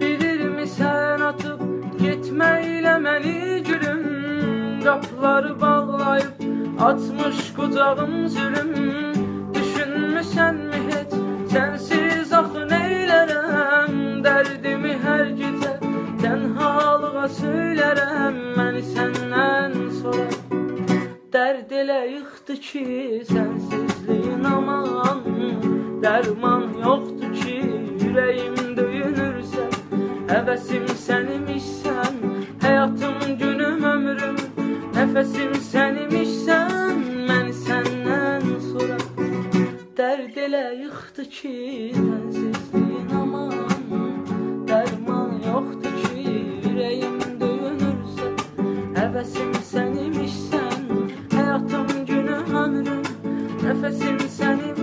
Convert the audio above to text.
Bilirmi sən atıb getməklə məni gülüm? Qapıları bağlayıb atmış qucağım zülüm Düşünmüsənmi heç sənsiz axı neylərəm Dərdimi hər gecə tənhalığa söylərəm Məni səndən sonra Dərd elə yıxdı ki, sənsizliyin aman. Dərman yoxdur ki, ürəyim döyünürsən Həvəsim sənimişsən Həyatım, günüm, ömrüm Nəfəsim sənimişsən Mən səndən sonra Dərd elə yıxdı ki Sənsizliyin aman Dərman yoxdur ki Ürəyim döyünürsən Həvəsim sənimişsən Həyatım, günüm, ömrüm Nəfəsim sənimişsən